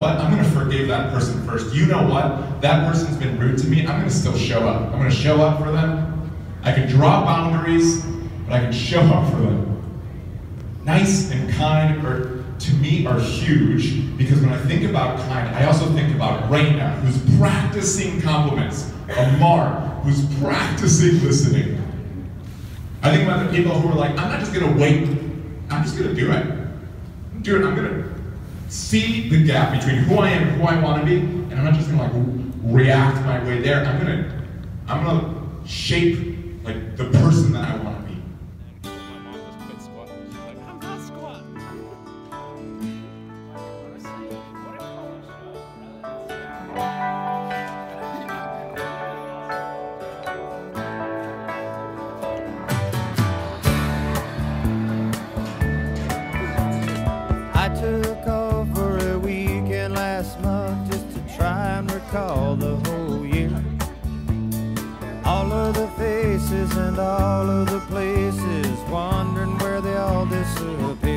But I'm gonna forgive that person first. You know what? That person's been rude to me. I'm gonna still show up. I'm gonna show up for them. I can draw boundaries, but I can show up for them. Nice and kind are, to me, are huge because when I think about kind, I also think about Raina, who's practicing compliments, Amar, who's practicing listening. I think about the people who are like, I'm not just gonna wait, I'm just do it. Do it, I'm gonna see the gap between who I am and who I want to be, and I'm not just gonna like react my way there. I'm gonna, I'm gonna shape like the person that I want to be. Faces and all of the places, wondering where they all disappeared.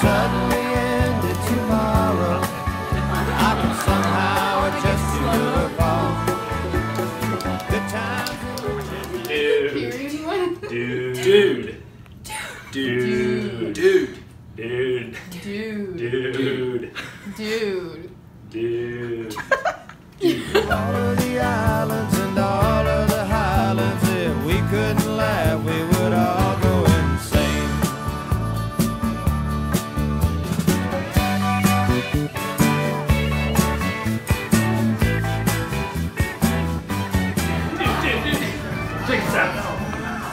Suddenly ended tomorrow, I could somehow adjust to the fall. Good times. Dude. Do you want Dude. Dude. Dude. Dude. Dude. Dude. Dude. Dude. Dude.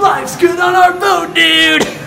Life's good on our boat, dude.